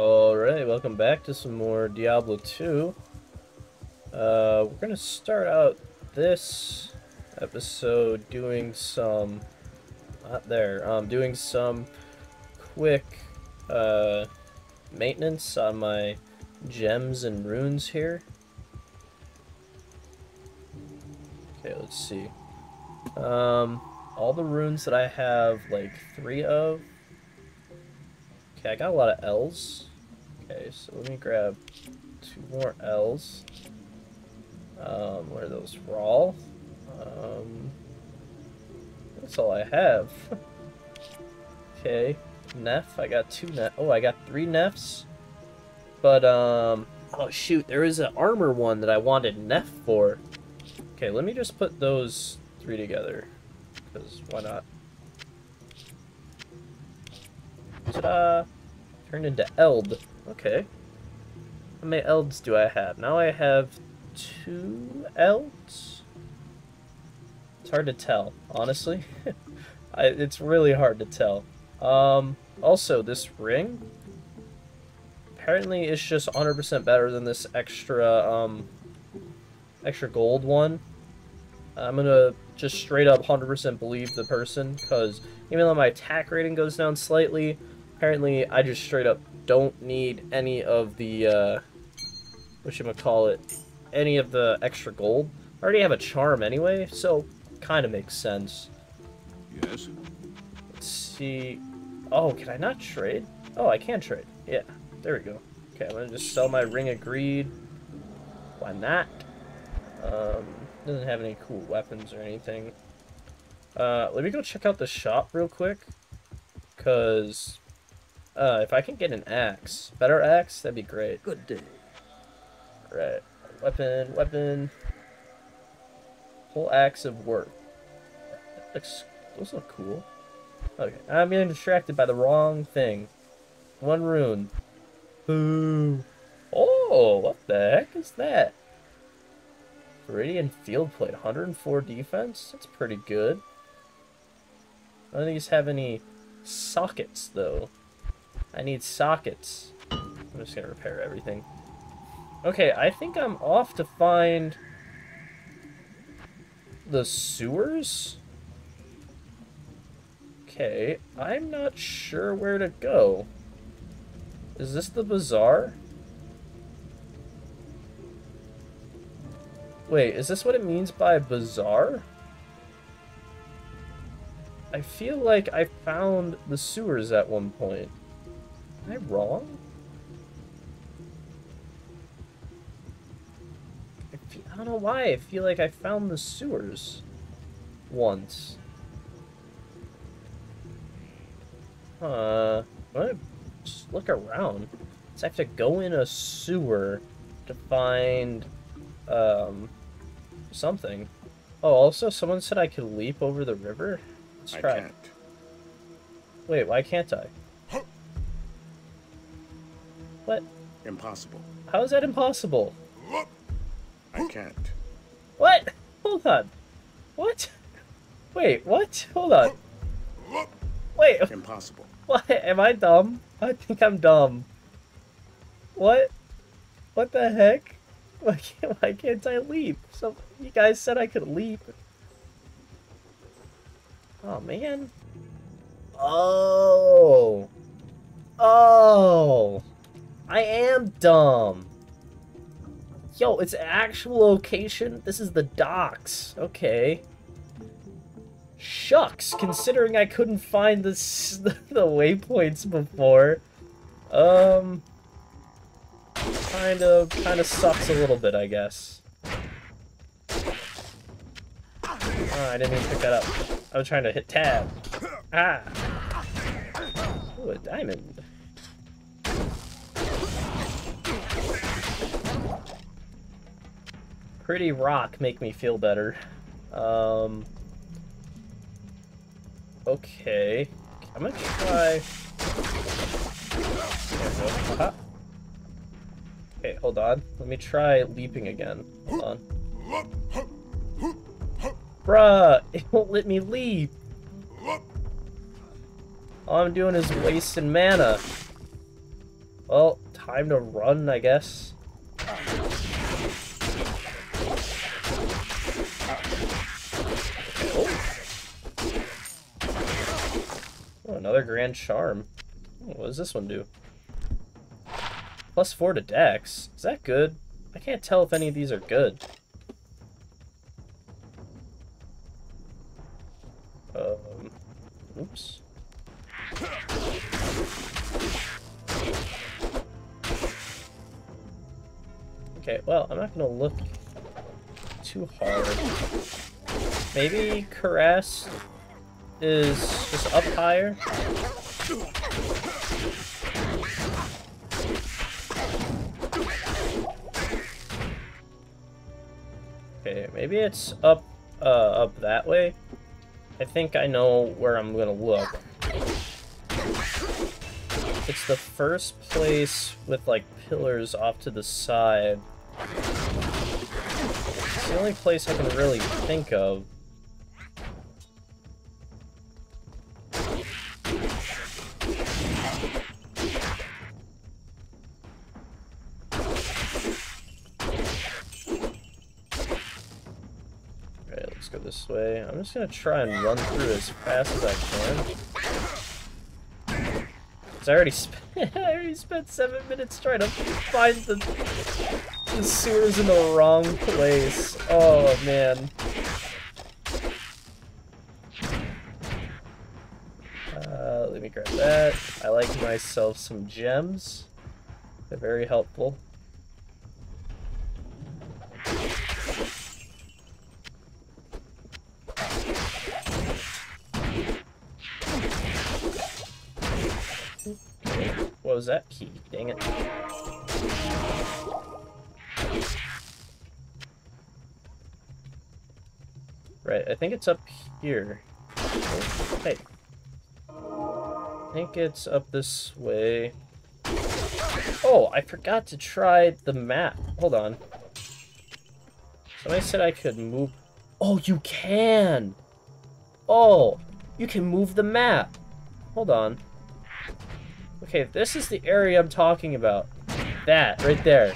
Alright, welcome back to some more Diablo 2. Uh, we're gonna start out this episode doing some... Not there, um, doing some quick, uh, maintenance on my gems and runes here. Okay, let's see. Um, all the runes that I have, like, three of. Okay, I got a lot of L's. Okay, so let me grab two more L's. Um, where are those? Raw. Um, that's all I have. okay, Nef. I got two Nef. Oh, I got three Nefs. But, um, oh shoot, there is an armor one that I wanted Neff for. Okay, let me just put those three together. Because why not? Ta-da! Turned into Eld. Okay. How many Elds do I have? Now I have two Elds? It's hard to tell, honestly. I, it's really hard to tell. Um, also, this ring, apparently it's just 100% better than this extra, um, extra gold one. I'm gonna just straight up 100% believe the person, because even though my attack rating goes down slightly, apparently I just straight up don't need any of the, uh, whatchamacallit, any of the extra gold. I already have a charm anyway, so kind of makes sense. Yes? Let's see. Oh, can I not trade? Oh, I can trade. Yeah, there we go. Okay, I'm gonna just sell my Ring of Greed. Why not? Um, doesn't have any cool weapons or anything. Uh, let me go check out the shop real quick. Because, uh, if I can get an axe, better axe, that'd be great. Good day. Right. Weapon, weapon. Whole axe of work. That looks, those look cool. Okay, I'm getting distracted by the wrong thing. One rune. Boo. Oh, what the heck is that? Viridian Field Plate, 104 defense? That's pretty good. None of these have any sockets, though. I need sockets. I'm just gonna repair everything. Okay, I think I'm off to find the sewers? Okay, I'm not sure where to go. Is this the bazaar? Wait, is this what it means by bazaar? I feel like I found the sewers at one point. Am I wrong? I, feel, I don't know why. I feel like I found the sewers once. Uh, I'm just look around. So I have to go in a sewer to find, um, something. Oh, also, someone said I could leap over the river. Let's I try. can't. Wait, why can't I? What? Impossible. How is that impossible? I can't. What? Hold on. What? Wait, what? Hold on. Wait, Impossible. what? Am I dumb? I think I'm dumb. What? What the heck? Why can't, why can't I leap? So, you guys said I could leap. Oh, man. Oh. Oh. I am dumb. Yo, it's actual location? This is the docks. Okay. Shucks, considering I couldn't find the, the waypoints before. Um... Kind of, kind of sucks a little bit, I guess. Oh, I didn't even pick that up. I was trying to hit tab. Ah! Ooh, a diamond. Pretty rock make me feel better. Um... Okay. I'm gonna try... There we go. Okay, hold on. Let me try leaping again. Hold on. Bruh, it won't let me leap. All I'm doing is wasting mana. Well, time to run, I guess. Oh, another Grand Charm. What does this one do? Plus four to Dex. Is that good? I can't tell if any of these are good. Um, oops. Okay, well, I'm not gonna look too hard. Maybe Kurast is just up higher? Okay, maybe it's up uh, up that way. I think I know where I'm gonna look. It's the first place with like pillars off to the side. It's the only place I can really think of. Way. I'm just gonna try and run through as fast as I can. Cause I already spent I already spent seven minutes trying to find the, the sewers in the wrong place. Oh man. Uh, let me grab that. I like myself some gems. They're very helpful. What was that key? Dang it. Right, I think it's up here. Hey. I think it's up this way. Oh, I forgot to try the map. Hold on. Somebody said I could move... Oh, you can! Oh, you can move the map. Hold on. Okay, this is the area I'm talking about. That, right there.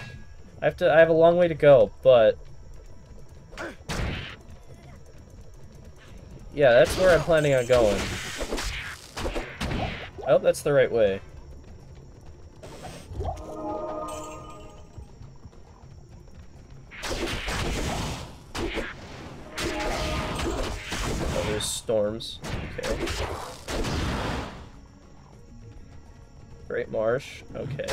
I have to I have a long way to go, but Yeah, that's where I'm planning on going. I hope that's the right way. Oh, there's storms. Okay. Great Marsh. Okay.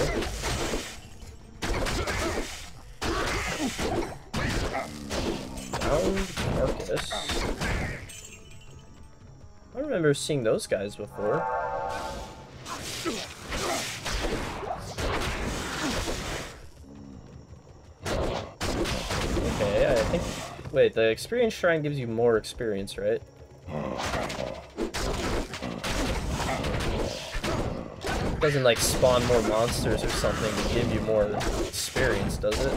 Marcus. I remember seeing those guys before. Okay, I think... Wait, the experience shrine gives you more experience, right? Doesn't like spawn more monsters or something to give you more experience, does it?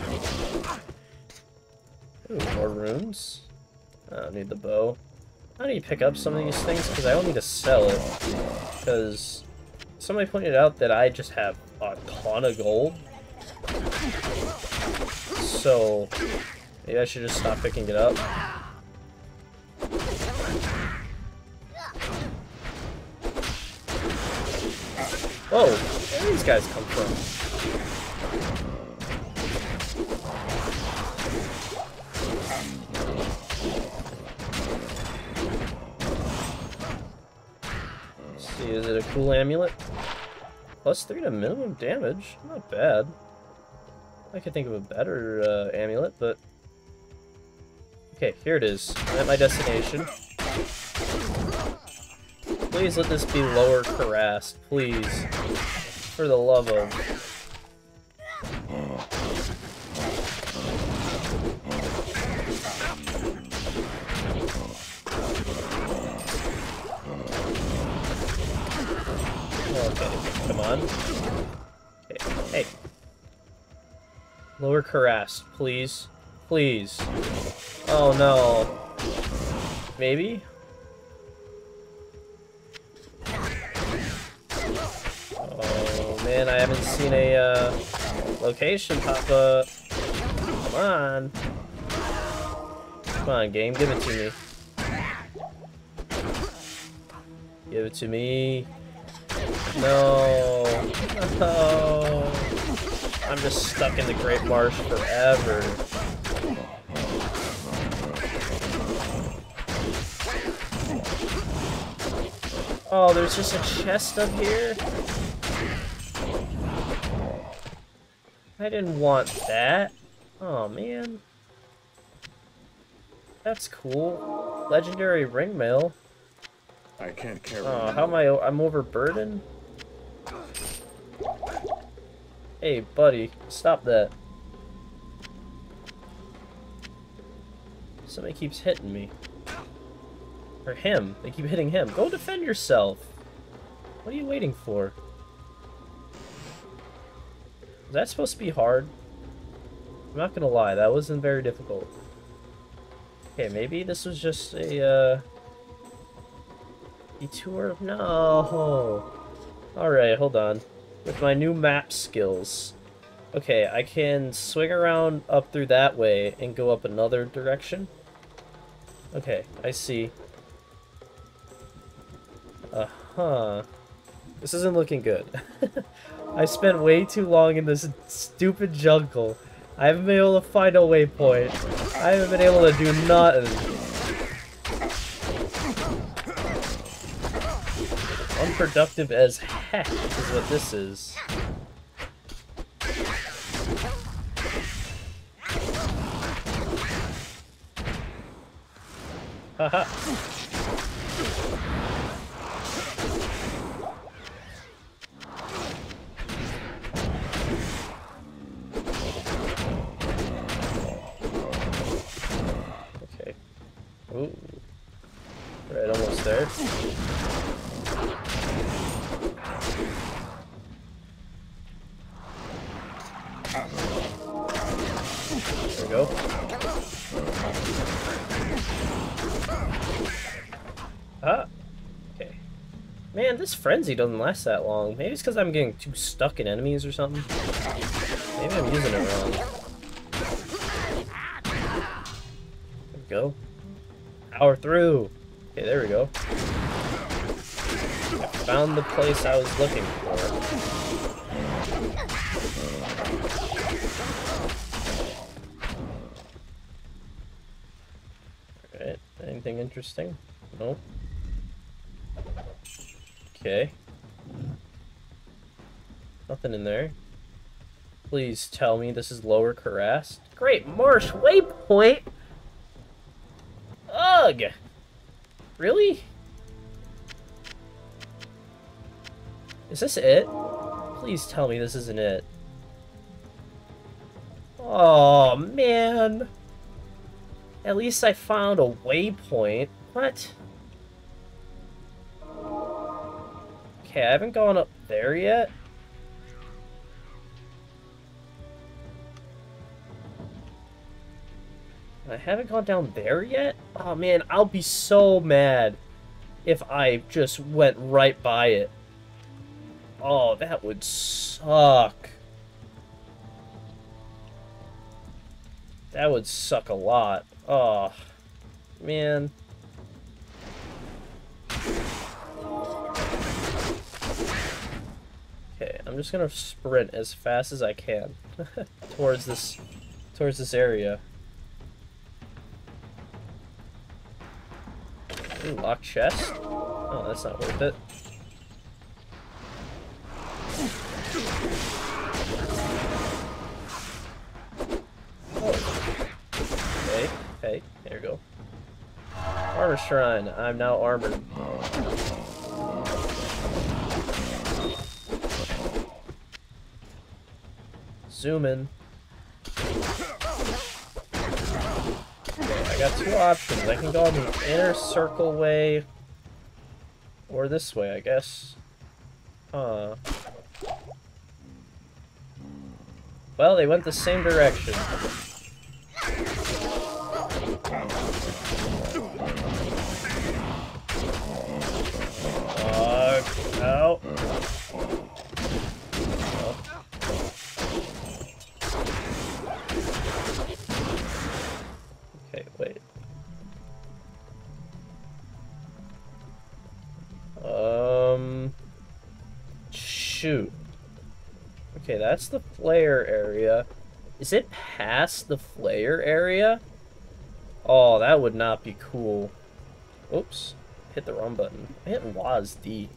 Ooh, more runes. I don't need the bow. How do you pick up some of these things? Because I don't need to sell it. Because somebody pointed out that I just have a ton of gold. So maybe I should just stop picking it up. Whoa, where these guys come from? Let's see, is it a cool amulet? Plus three to minimum damage, not bad. I could think of a better uh, amulet, but... Okay, here it is. I'm at my destination. Please let this be lower Kurast, please. For the love of... Come on. Okay, hey. Lower Kurast, please. Please. Oh no. Maybe? Man, I haven't seen a uh, location pop up. Come on. Come on, game, give it to me. Give it to me. No. No. I'm just stuck in the Great Marsh forever. Oh, there's just a chest up here? I didn't want that. Oh, man. That's cool. Legendary ring mail. I can't carry. Oh, how am I? I'm overburdened. Hey, buddy, stop that. Somebody keeps hitting me. Or him. They keep hitting him. Go defend yourself. What are you waiting for? Is that supposed to be hard? I'm not gonna lie, that wasn't very difficult. Okay, maybe this was just a, uh... Detour? Of... No! Alright, hold on. With my new map skills. Okay, I can swing around up through that way and go up another direction. Okay, I see. Uh-huh. This isn't looking good. I spent way too long in this stupid jungle. I haven't been able to find a waypoint. I haven't been able to do nothing. Unproductive as heck is what this is. Haha. Frenzy doesn't last that long. Maybe it's because I'm getting too stuck in enemies or something. Maybe I'm using it wrong. There we go. Power through. Okay, there we go. I found the place I was looking for. Alright, anything interesting? Nope. Okay. Nothing in there. Please tell me this is Lower Kurast. Great Marsh Waypoint! Ugh! Really? Is this it? Please tell me this isn't it. Oh, man. At least I found a waypoint. What? Okay, I haven't gone up there yet. I haven't gone down there yet? Oh man, I'll be so mad if I just went right by it. Oh, that would suck. That would suck a lot. Oh, man. Okay, I'm just gonna sprint as fast as I can towards this towards this area. Ooh, locked chest? Oh, that's not worth it. Oh. Okay, okay, there we go. Armor Shrine, I'm now armored. Zoom in. I got two options. I can go on the inner circle way, or this way, I guess. Huh. Well, they went the same direction. Okay, that's the flayer area. Is it past the flayer area? Oh, that would not be cool. Oops. Hit the wrong button. I hit WASD.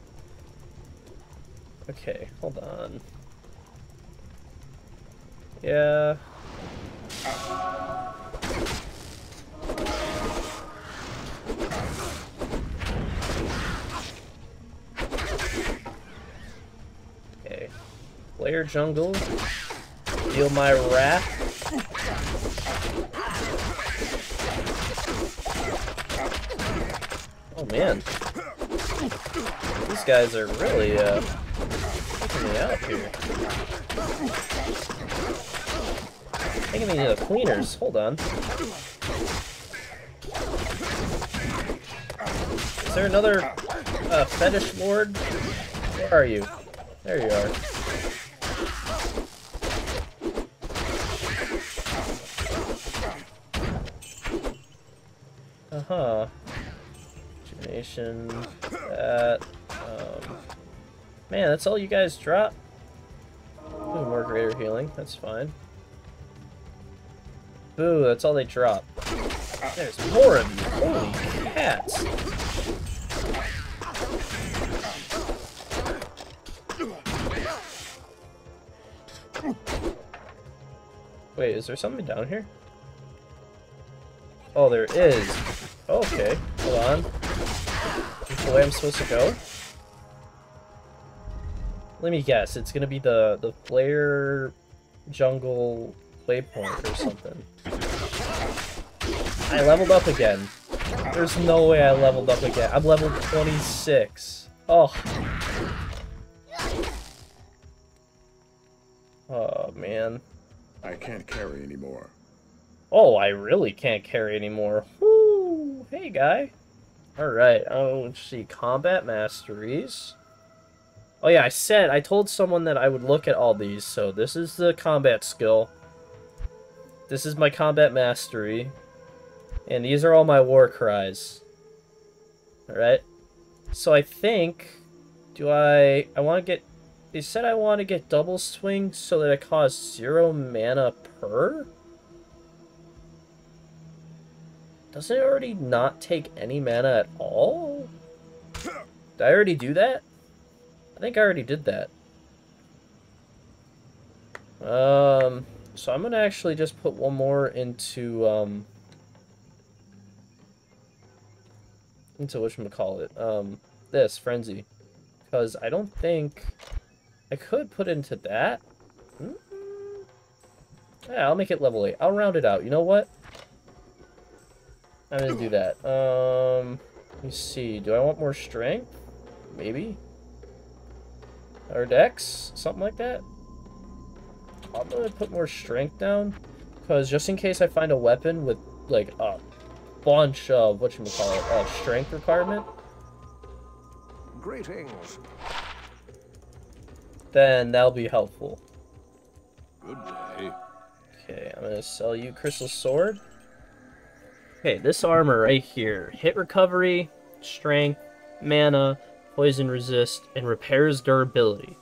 Okay, hold on. Yeah. Flayer jungle. Feel my wrath. Oh man. These guys are really uh taking me out here. Taking me to the cleaners. Hold on. Is there another uh, fetish lord? Where are you? There you are. Uh-huh. That, um... Man, that's all you guys drop? Ooh, more greater healing, that's fine. Boo, that's all they drop. There's more of you, holy cats! Wait, is there something down here? Oh, there is. Okay, hold on. The way I'm supposed to go? Let me guess, it's gonna be the, the flayer jungle waypoint or something. I leveled up again. There's no way I leveled up again. I'm level 26. Oh. Oh, man. I can't carry anymore. Oh, I really can't carry anymore. Whoo! Hey, guy. Alright, oh, let's see. Combat Masteries. Oh, yeah, I said, I told someone that I would look at all these, so this is the combat skill. This is my combat mastery. And these are all my war cries. Alright? So I think... Do I... I want to get... They said I want to get double swing so that it costs zero mana per? Doesn't it already not take any mana at all? Did I already do that? I think I already did that. Um, so I'm gonna actually just put one more into, um, into whatchamacallit, um, this, Frenzy. Because I don't think, I could put into that. Mm -hmm. Yeah, I'll make it level 8. I'll round it out. You know what? I'm gonna do that. Um, let me see. Do I want more strength? Maybe. Or dex? Something like that? I'm gonna put more strength down. Because just in case I find a weapon with, like, a bunch of, what you call it, uh, strength requirement. Greetings. Then that'll be helpful. Good day. Okay, I'm gonna sell you Crystal Sword. Okay, this armor right here. Hit recovery, strength, mana, poison resist, and repairs durability.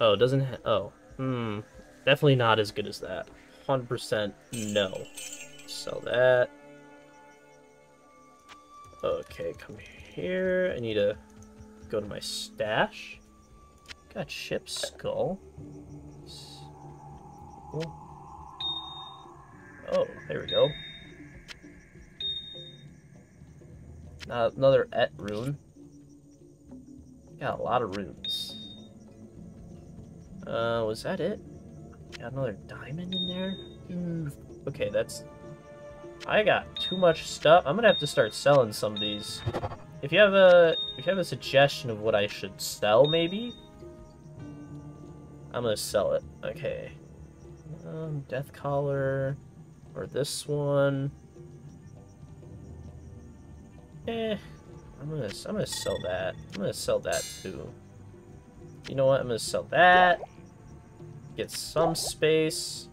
Oh, doesn't oh. Hmm. Definitely not as good as that. 100% no. Sell that. Okay, come here. I need to go to my stash. Got chipped skull. Oh, there we go. Uh, another Eth rune. Got a lot of runes. Uh, was that it? Got another diamond in there? Mm, okay, that's... I got too much stuff. I'm gonna have to start selling some of these. If you have a if you have a suggestion of what I should sell, maybe I'm gonna sell it. Okay. Um, death collar, or this one. Eh, I'm gonna I'm gonna sell that. I'm gonna sell that too. You know what? I'm gonna sell that. Get some space.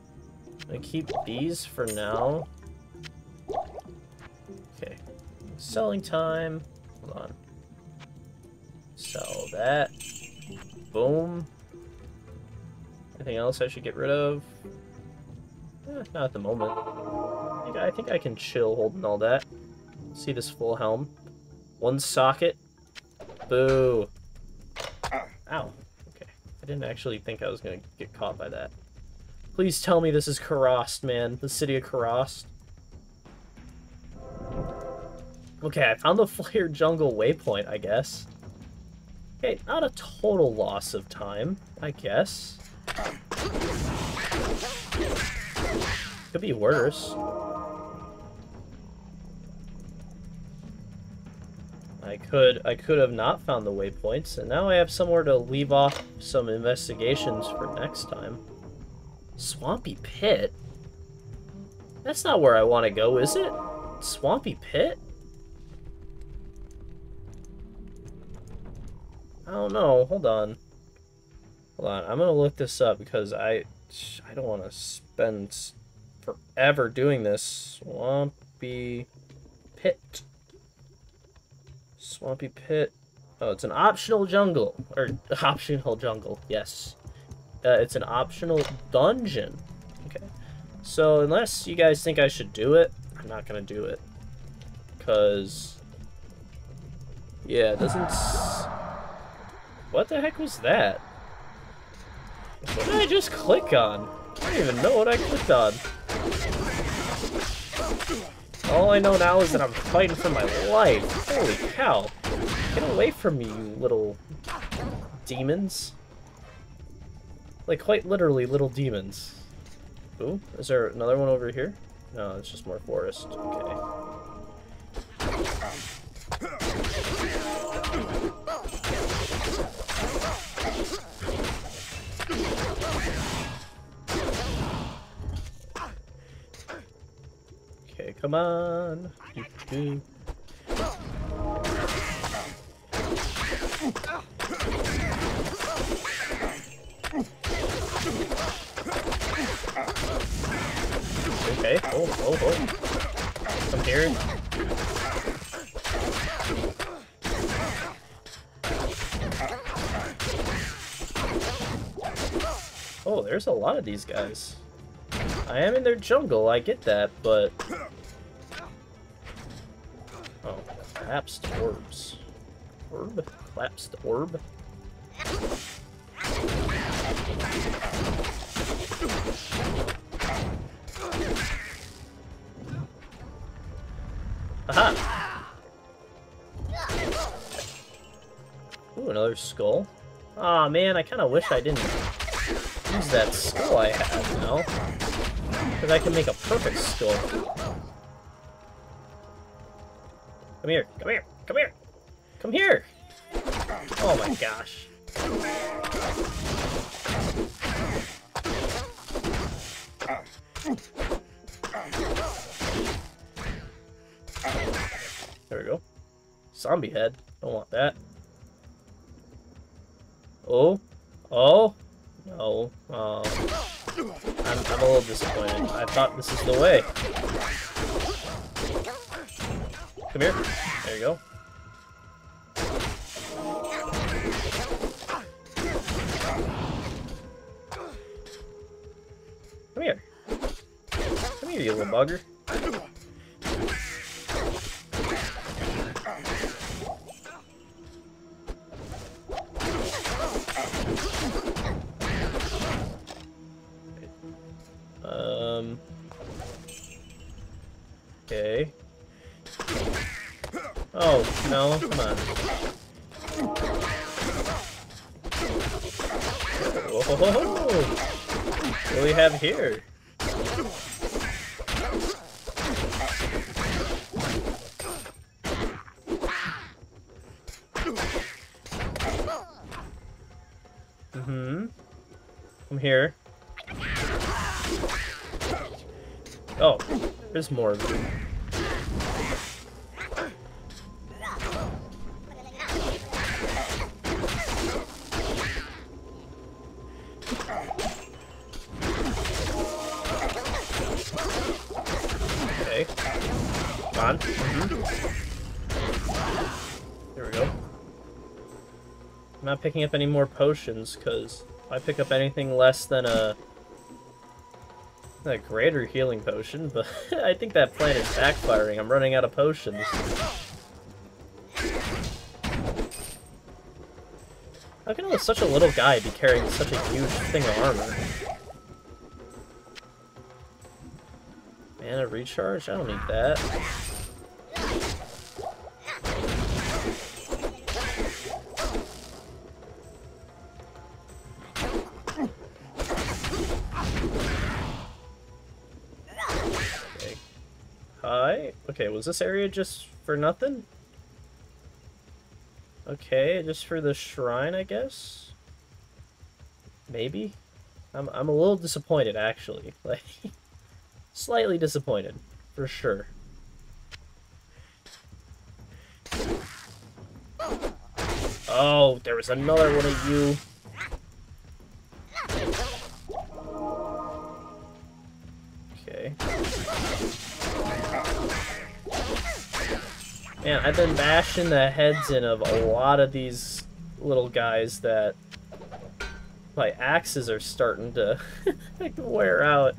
I'm gonna keep these for now. Okay. Selling time. Hold on. Sell that. Boom. Anything else I should get rid of? Eh, not at the moment. I think, I think I can chill holding all that. See this full helm. One socket. Boo. Ow. Okay. I didn't actually think I was going to get caught by that. Please tell me this is Kurast, man. The city of Kurast. Okay, I found the Flayer Jungle waypoint, I guess. Okay, not a total loss of time, I guess. Could be worse. I could I could have not found the waypoints, and now I have somewhere to leave off some investigations for next time. Swampy Pit? That's not where I want to go, is it? Swampy Pit? I don't know. Hold on. Hold on. I'm going to look this up because I I don't want to spend forever doing this. Swampy Pit. Swampy Pit. Oh, it's an optional jungle. Or optional jungle, yes. Uh, it's an optional dungeon. Okay. So unless you guys think I should do it, I'm not going to do it. Because... Yeah, it doesn't... What the heck was that? What did I just click on? I don't even know what I clicked on. All I know now is that I'm fighting for my life. Holy cow. Get away from me, you little demons. Like, quite literally, little demons. Ooh, is there another one over here? No, it's just more forest. Okay. Come on. Okay, oh, oh, oh. Come here. Oh, there's a lot of these guys. I am in their jungle, I get that, but... collapsed orbs. Orb? Collapsed orb? Aha! Ooh, another skull. Aw, oh, man, I kind of wish I didn't use that skull I had, you know? Because I can make a perfect skull. Come here, come here, come here! Come here! Oh my gosh. There we go. Zombie head. Don't want that. Oh. Oh. No. Oh. I'm, I'm a little disappointed. I thought this is the way. Come here. There you go. Come here. Come here, you little bugger. On. Whoa! What do we have here? Mm-hmm. I'm here. Oh, there's more of them. Okay. Come on. Mm -hmm. There we go. I'm not picking up any more potions, because if I pick up anything less than a... A greater healing potion, but I think that plan is backfiring. I'm running out of potions. Such a little guy be carrying such a huge thing of armor? Mana recharge? I don't need that. Okay. Hi? Okay, was this area just for nothing? Okay, just for the shrine, I guess? Maybe? I'm, I'm a little disappointed, actually. Like, slightly disappointed, for sure. Oh, there was another one of you. I've been bashing the heads in of a lot of these little guys that my axes are starting to wear out.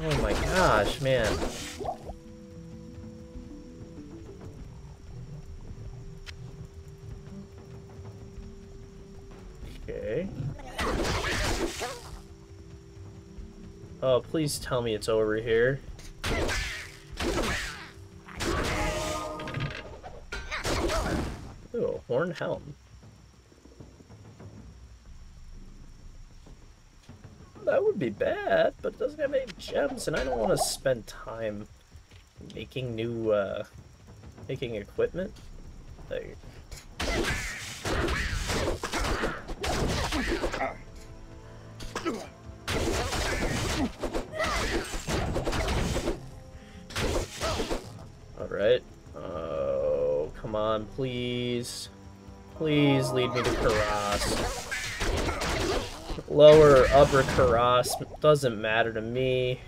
Oh my gosh, man. Okay. Oh, please tell me it's over here. Helm. That would be bad, but it doesn't have any gems, and I don't want to spend time making new, uh, making equipment. Like... Alright. Oh, come on, please. Please lead me to Kurast. Lower, upper Kurast, doesn't matter to me.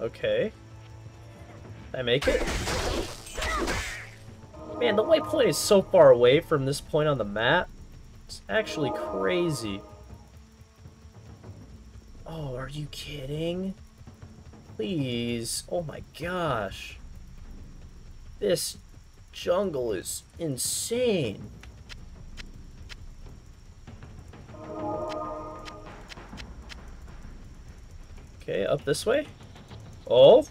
Okay. Did I make it? Man, the waypoint is so far away from this point on the map. It's actually crazy. Oh, are you kidding? Please. Oh my gosh. This jungle is insane. Okay, up this way? Oh?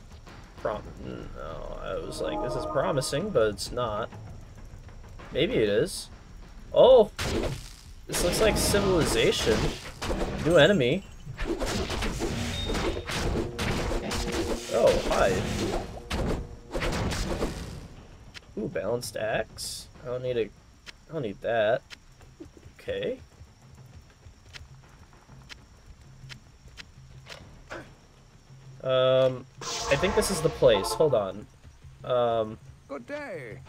Prom no, I was like, this is promising, but it's not. Maybe it is. Oh! This looks like civilization. New enemy. Oh, hi. Ooh, balanced axe. I don't need a... I don't need that. Okay. Um, I think this is the place. Hold on. Um... Good day.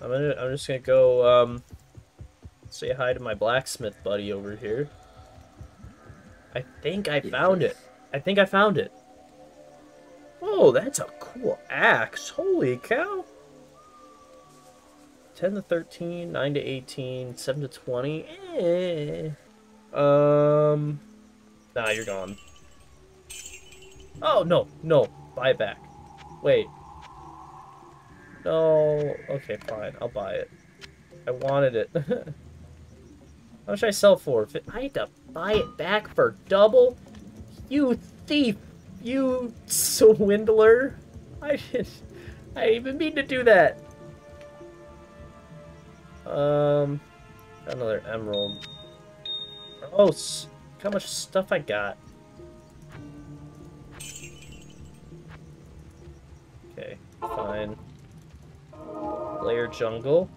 I'm gonna. I'm just gonna go. Um, say hi to my blacksmith buddy over here. I think I found it. I think I found it. Oh, that's a cool axe. Holy cow. 10 to 13, 9 to 18, 7 to 20. Eh. Um. Nah, you're gone. Oh, no, no. Buy it back. Wait. No. Okay, fine. I'll buy it. I wanted it. How much I sell for? I had to buy it back for double? You thief! You swindler! I didn't... I didn't even mean to do that. Um... Another emerald. Oh, look how much stuff I got. Okay, fine. Flayer jungle.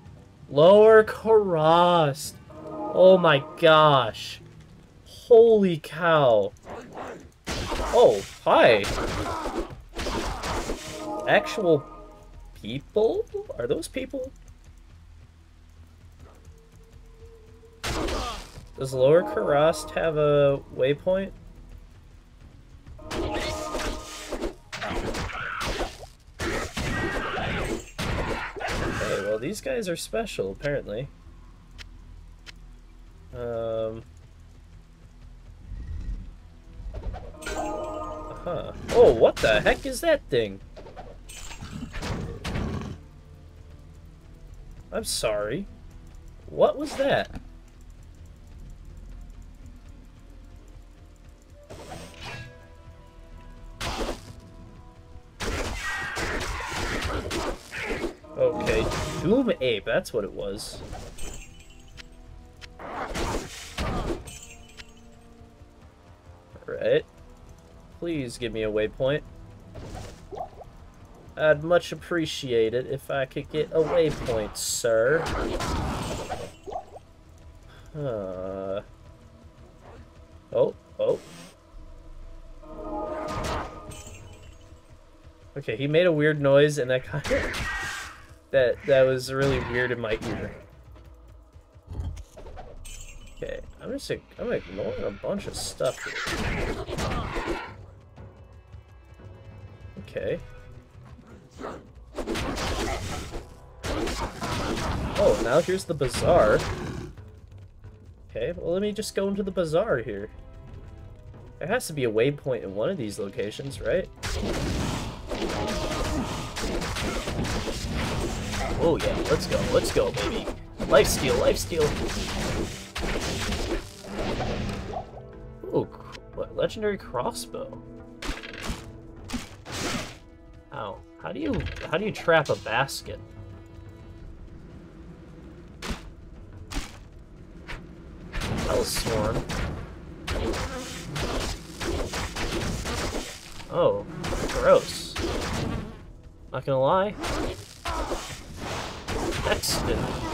Lower Kurast! Oh my gosh. Holy cow. Oh, hi. Actual people? Are those people? Does Lower Kurast have a waypoint? Okay, well these guys are special, apparently. Um... Huh. Oh, what the heck is that thing? I'm sorry. What was that? Okay, Doom Ape, that's what it was. Please give me a waypoint. I'd much appreciate it if I could get a waypoint, sir. Uh... Oh, oh. Okay, he made a weird noise and that kind of... that, that was really weird in my ear. Okay, I'm just I'm ignoring a bunch of stuff here. Okay. Oh, now here's the bazaar. Okay, well let me just go into the bazaar here. There has to be a waypoint in one of these locations, right? Oh yeah, let's go, let's go, baby. Life steal, life steal. Ooh, what, legendary crossbow. How? How do you how do you trap a basket? Hellstorm. Oh, gross. Not gonna lie. Uh-huh.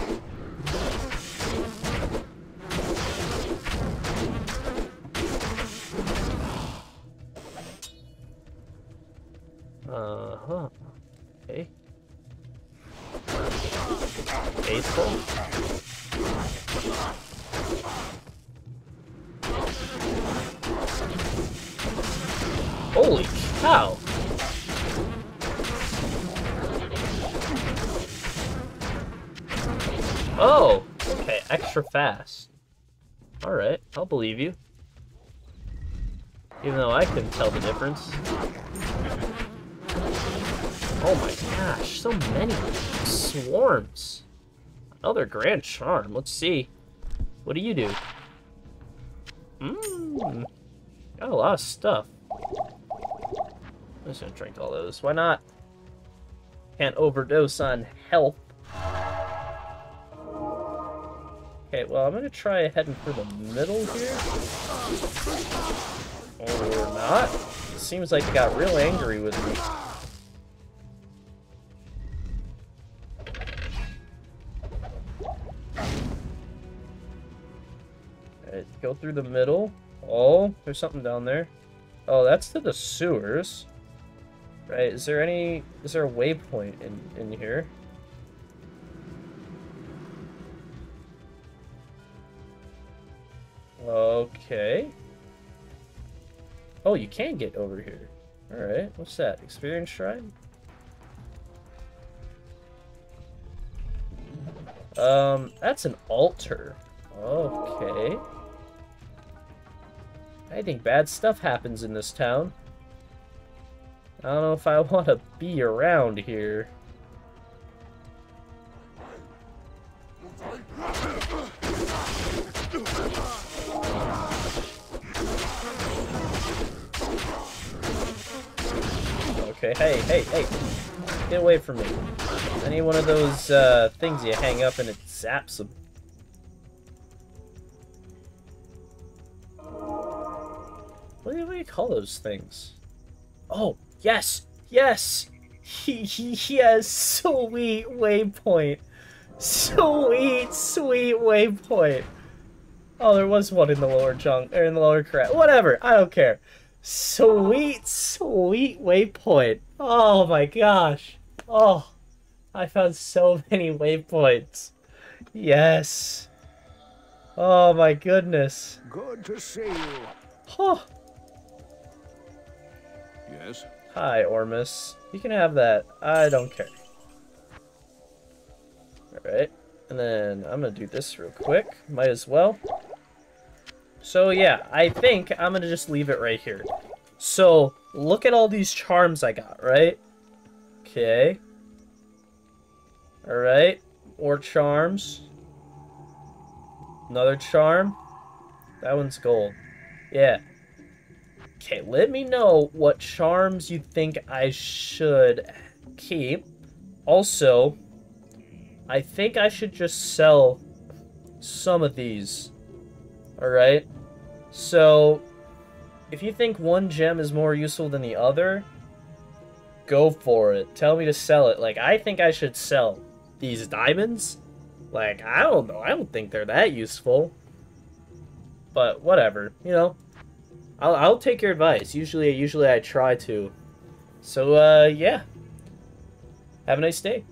Alright, I'll believe you. Even though I couldn't tell the difference. Oh my gosh, so many swarms. Another grand charm. Let's see. What do you do? Mmm. Got a lot of stuff. I'm just gonna drink all those. Why not? Can't overdose on health. Okay, well, I'm gonna try heading for the middle here. Or not. It seems like it got real angry with me. go through the middle. Oh, there's something down there. Oh, that's to the sewers. Right, is there any... Is there a waypoint in, in here? Okay. Oh, you can get over here. Alright, what's that? Experience Shrine? Um, that's an altar. Okay. I think bad stuff happens in this town. I don't know if I want to be around here. Okay, hey, hey, hey. Get away from me. Any one of those uh, things you hang up and it zaps them. What do, you call those things? Oh, yes! Yes! He, he, he has sweet waypoint. Sweet, sweet waypoint. Oh, there was one in the lower junk, or in the lower crap. Whatever, I don't care. Sweet, sweet waypoint. Oh my gosh. Oh, I found so many waypoints. Yes. Oh my goodness. Good to see you. Huh. Yes? Hi, Ormus. You can have that. I don't care. Alright. And then I'm gonna do this real quick. Might as well. So yeah, I think I'm gonna just leave it right here. So, look at all these charms I got, right? Okay. Alright. More charms. Another charm. That one's gold. Yeah. Okay, let me know what charms you think I should keep. Also, I think I should just sell some of these. Alright? So, if you think one gem is more useful than the other, go for it. Tell me to sell it. Like, I think I should sell these diamonds. Like, I don't know. I don't think they're that useful. But whatever, you know. I'll, I'll take your advice. Usually, usually I try to. So, uh, yeah. Have a nice day.